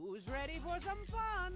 Who's ready for some fun?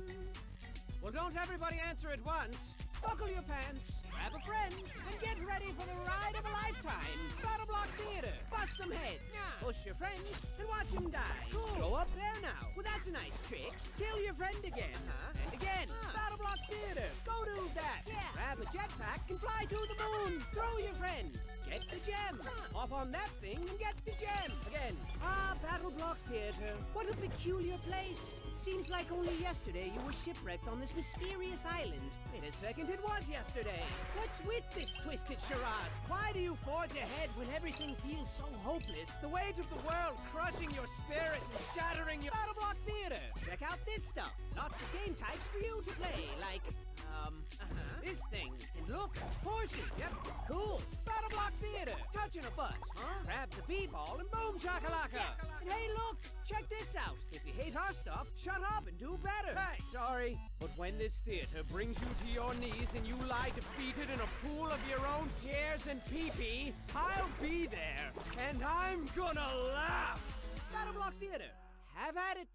Well, don't everybody answer at once. Buckle your pants, grab a friend, and get ready for the ride of a lifetime. Battle Block Theater. Bust some heads. Push your friend and watch him die. Cool. Go up there now. Well, that's a nice trick. Kill your friend again. Huh? And again. Battle Block Theater. Go do that. Yeah. Grab a jetpack and fly to the moon. Throw your friend. Get the gem. Hop on that thing and get the gem. Again. Ah, Battle Block Theater. What a peculiar place. It seems like only yesterday you were shipwrecked on this mysterious island. Wait a second, it was yesterday. What's with this twisted charade? Why do you forge ahead when everything feels so hopeless? The weight of the world crushing your spirit and shattering your Battle Block Theater. Check out this stuff. Lots of game types for you to play, like um, uh-huh. This thing. And Yep. Cool. Battle Block Theater. Touching a butt. Huh? Grab the b-ball and boom shakalaka. And hey, look, check this out. If you hate our stuff, shut up and do better. Hey, sorry. But when this theater brings you to your knees and you lie defeated in a pool of your own tears and pee-pee, I'll be there. And I'm gonna laugh. Battle Block Theater. Have at it.